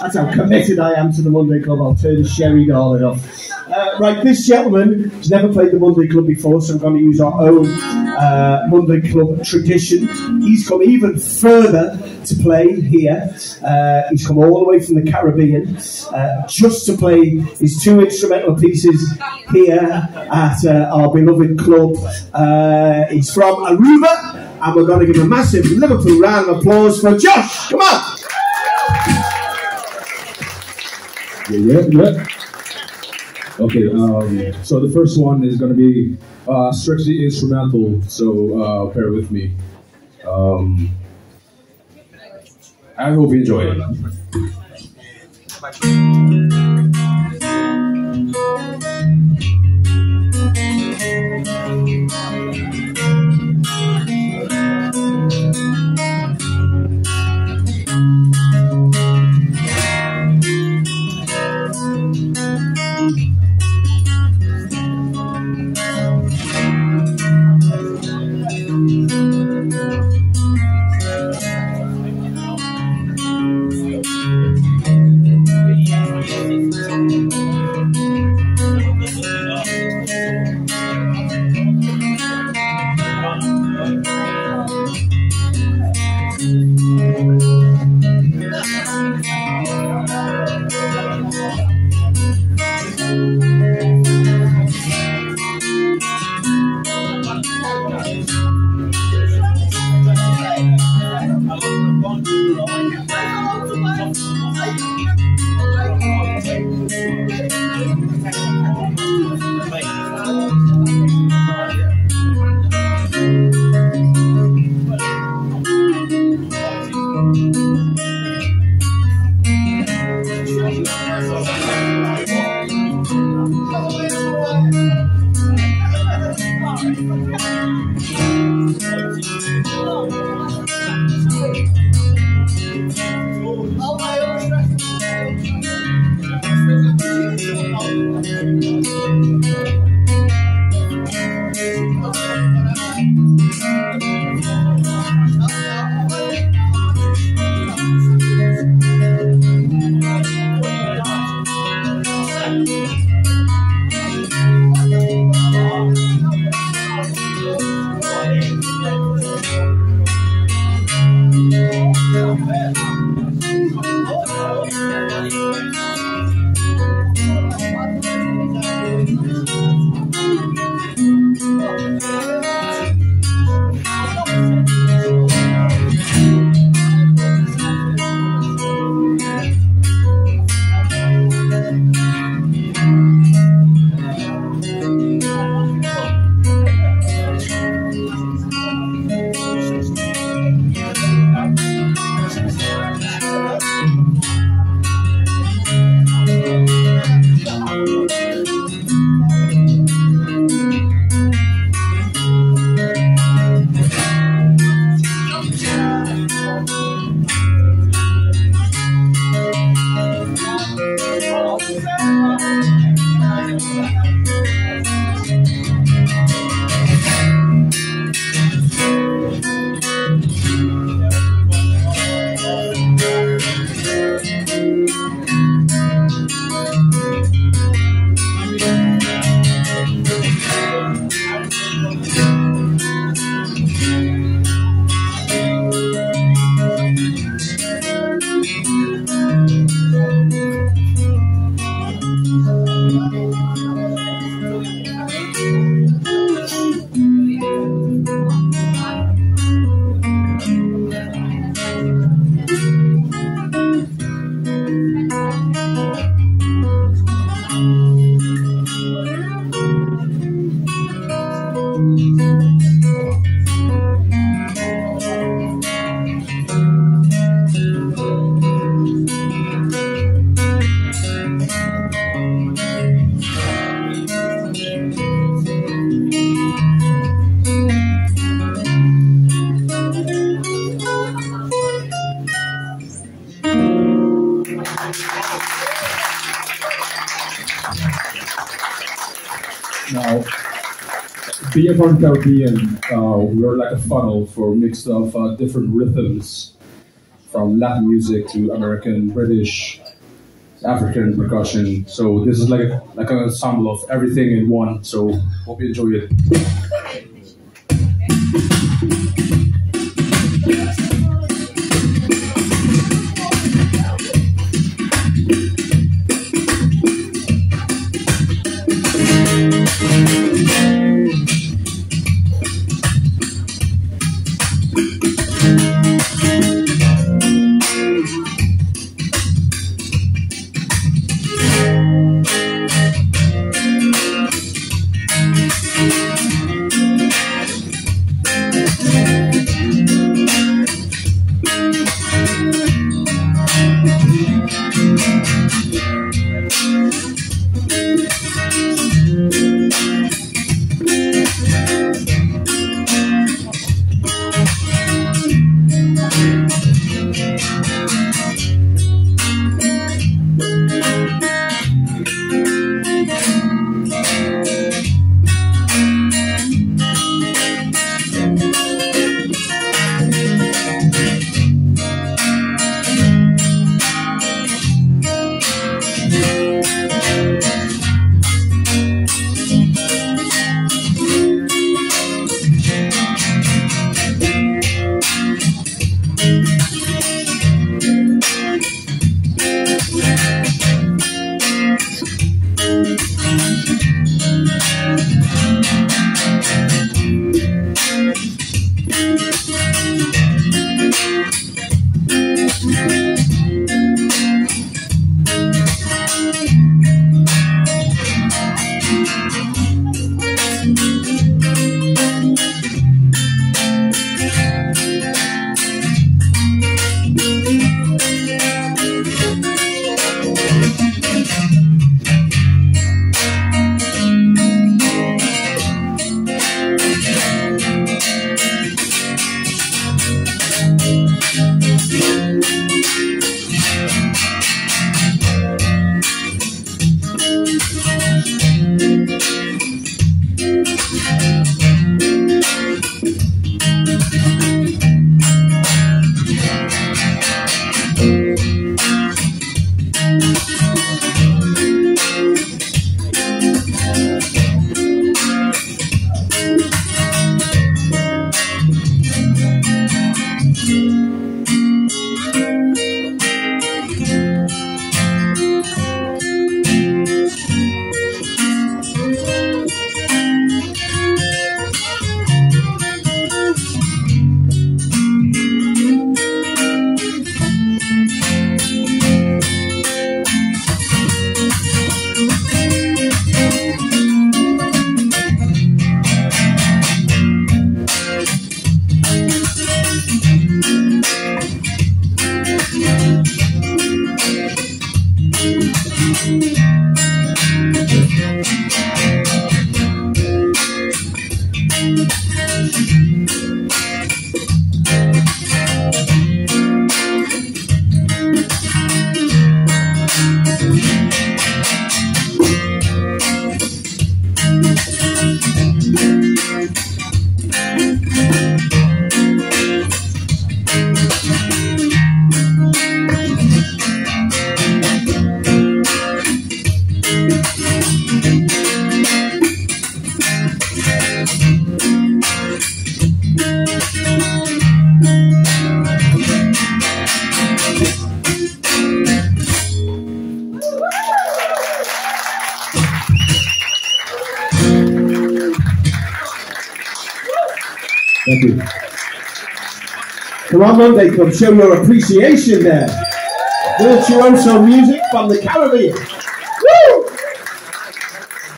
That's how committed I am to the Monday Club. I'll turn sherry darling off. Uh, right, this gentleman has never played the Monday Club before, so we're going to use our own uh, Monday Club tradition. He's come even further to play here. Uh, he's come all the way from the Caribbean uh, just to play his two instrumental pieces here at uh, our beloved club. Uh, he's from Aruba, and we're going to give a massive Liverpool round of applause for Josh. Come on! Yeah, yeah, yeah. Okay, um, so the first one is going to be uh, strictly instrumental, so uh, bear with me. Um, I hope you enjoy it. From Caribbean, uh, we're like a funnel for a mix of uh, different rhythms from Latin music to American, British, African percussion. So this is like like an ensemble of everything in one. So hope you enjoy it. Thank you. Come on, Monday Club, show your appreciation there. Virtuoso music from the Caribbean.